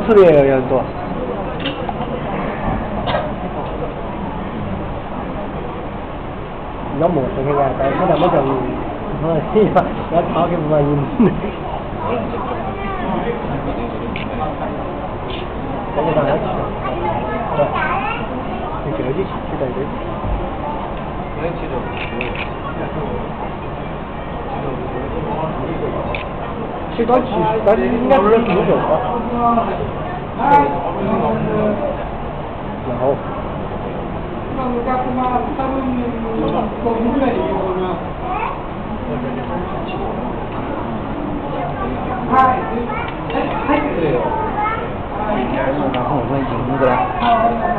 吃的也要多。nó một cái gà tại cái là mới cần 最多幾十，但應該幾十九吧。然後。然后我问你那个。